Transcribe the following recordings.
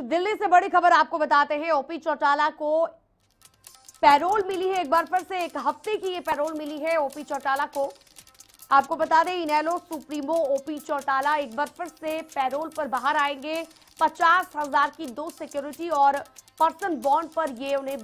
दिल्ली से बड़ी खबर आपको बताते हैं। ओपी चौटाला को पैरोल मिली है एक बार फिर से, एक हफ़्ते की ये पैरोल मिली है ओपी चौटाला को। आपको बता दें, इनेलो सुप्रीमो ओपी चौटाला एक बार फिर से पैरोल पर बाहर आएँगे। पचास हज़ार की दो सिक्योरिटी और पर्सन बॉन्ड पर ये उन्हें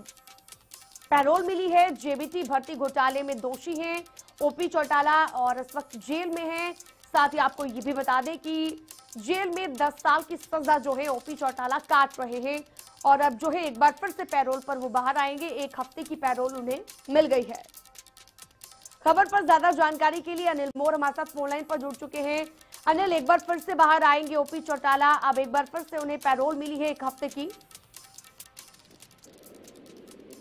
पैरोल मिली है। जेबीटी भर्ती घोटाले में दोषी हैं। ओपी चौटाला और इस वक्त जेल में हैं। साथ ही आपको ये भी बता दें कि जेल में 10 साल की सजा जो है, ओपी चौटाला काट रहे हैं। और अब जो है, एक बार फिर से पैरोल पर वो बाहर आएँगे। एक हफ़्ते की पैरोल उन्हें मिल गई है। खबर पर ज़्यादा जानकारी के लिए अनिल मोर हमारे साथ फोनलाइन पर जुड़ चुके हैं। अनिल, एक बार फिर से बाहर आएँगे ओपी चौटाला। अब एक बार फिर से उन्हें पैरोल मिली है एक हफ़्ते की।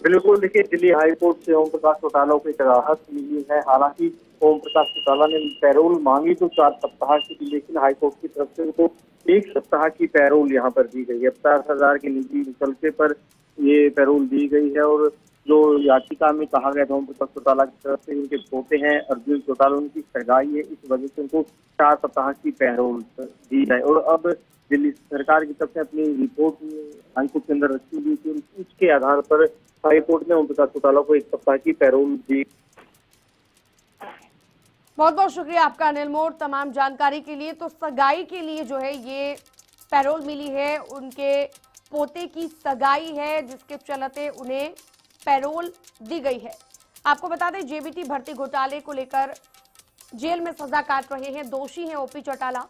बिल्कुल, देखिए, दिल्ली हाईकोर्ट से ओम प्रकाश चौटाला को एक राहत मिली है। हालाँकि ओम प्रकाश चौटाला ने पैरोल मांगी तो चार सप्ताह की थी, लेकिन हाईकोर्ट की तरफ़ से उनको एक सप्ताह की पैरोल यहाँ पर दी गई है। पचास हज़ार के निजी मुचलके पर ये पैरोल दी गई है और जो याचिका में कहा गया था, ओम प्रकाश चौटाला की तरफ़ से उनके पोते हैं, अर्जुन चौटाला उनकी सगाई है, इस वजह से उनको चार सप्ताह की पैरोल दी जाए। और अब दिल्ली सरकार की तरफ़ से अपनी रिपोर्ट हाईकोर्ट के अंदर रखी हुई थी उसके आधार पर हाईकोर्ट ने ओम प्रकाश चौटाला को एक सप्ताह की पैरोल दी। बहुत बहुत शुक्रिया आपका अनिल मोर, तमाम जानकारी के लिए। तो सगाई के लिए जो है ये पैरोल मिली है, उनके पोते की सगाई है, जिसके चलते उन्हें पैरोल दी गई है। आपको बता दें, जेबीटी भर्ती घोटाले को लेकर जेल में सजा काट रहे हैं। दोषी हैं ओपी चौटाला।